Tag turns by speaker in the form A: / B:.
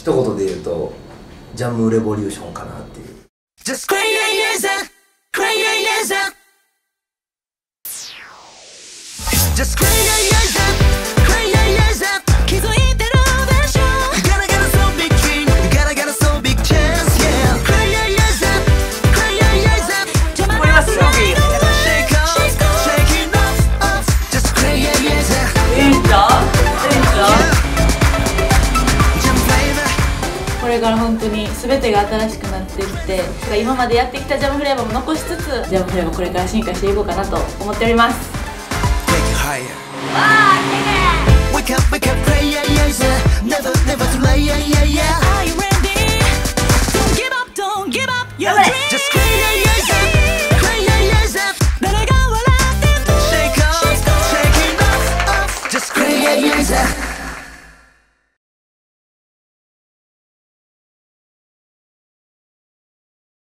A: 一言で言うとジャムレボリューションかなっていう
B: Just
C: cry your ears
B: out cry your ears out Just cry your
D: ears out から本当に全てが新しくなってきて今までやってきたジャムフレーバーも残しつつジャムフレーバーこれから進化していこうかなと思っております。
B: わーきれい